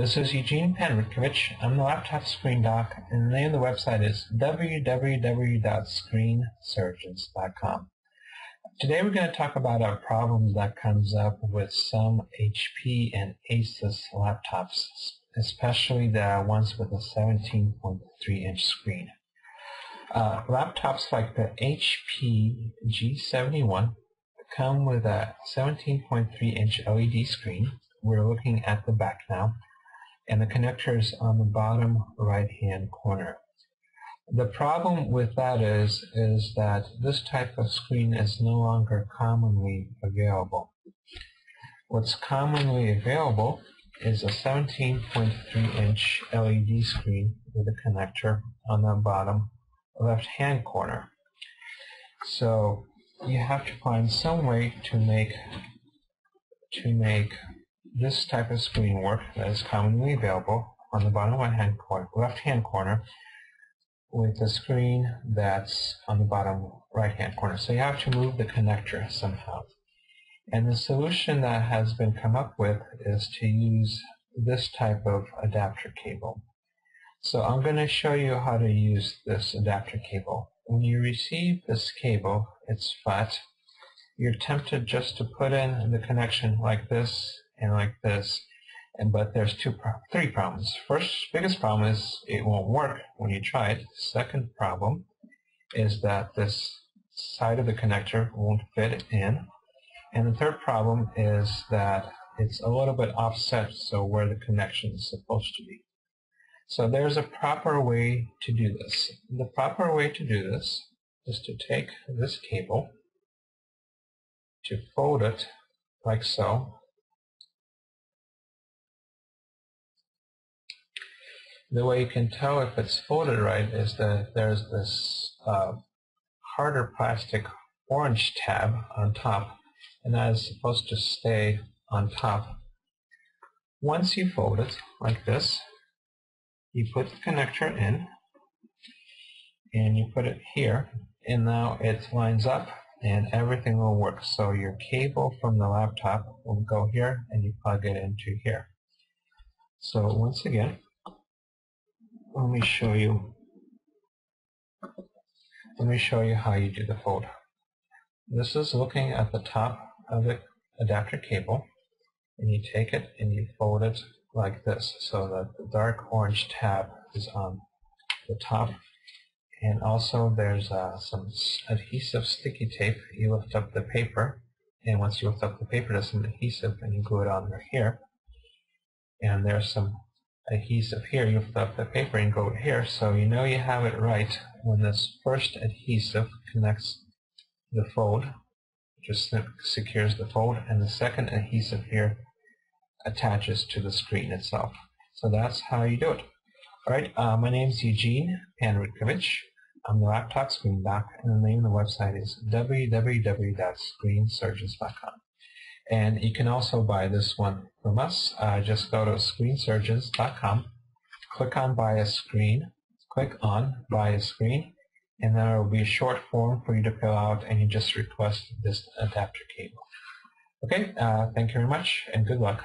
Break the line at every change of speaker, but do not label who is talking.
This is Eugene Panrutkovich. I'm the laptop screen doc, and the name of the website is www.screensurgeons.com. Today we're going to talk about a problem that comes up with some HP and Asus laptops, especially the ones with a 17.3 inch screen. Uh, laptops like the HP G71 come with a 17.3 inch LED screen. We're looking at the back now and the connector is on the bottom right hand corner. The problem with that is, is that this type of screen is no longer commonly available. What's commonly available is a 17.3 inch LED screen with a connector on the bottom left hand corner. So you have to find some way to make to make this type of screen work that is commonly available on the bottom right hand corner, left hand corner with the screen that's on the bottom right hand corner. So you have to move the connector somehow. And the solution that has been come up with is to use this type of adapter cable. So I'm going to show you how to use this adapter cable. When you receive this cable, it's flat. You're tempted just to put in the connection like this and like this. And but there's two, three problems. First, biggest problem is it won't work when you try it. Second problem is that this side of the connector won't fit in. And the third problem is that it's a little bit offset so where the connection is supposed to be. So there's a proper way to do this. The proper way to do this is to take this cable, to fold it like so, the way you can tell if it's folded right is that there's this uh, harder plastic orange tab on top and that is supposed to stay on top. Once you fold it like this, you put the connector in and you put it here and now it lines up and everything will work. So your cable from the laptop will go here and you plug it into here. So once again, let me show you. Let me show you how you do the fold. This is looking at the top of the adapter cable and you take it and you fold it like this so that the dark orange tab is on the top. And also there's uh, some adhesive sticky tape you lift up the paper. And once you lift up the paper there's some adhesive and you glue it on right here. And there's some adhesive here, you up the paper and go here, so you know you have it right when this first adhesive connects the fold, just secures the fold, and the second adhesive here attaches to the screen itself. So that's how you do it. Alright, uh, my name is Eugene Panrutkovich. I'm the laptop screen doc, and the name of the website is www.screensurgeons.com. And you can also buy this one from us. Uh, just go to screensurgeons.com, click on Buy a Screen, click on Buy a Screen, and there will be a short form for you to fill out, and you just request this adapter cable. Okay, uh, thank you very much, and good luck.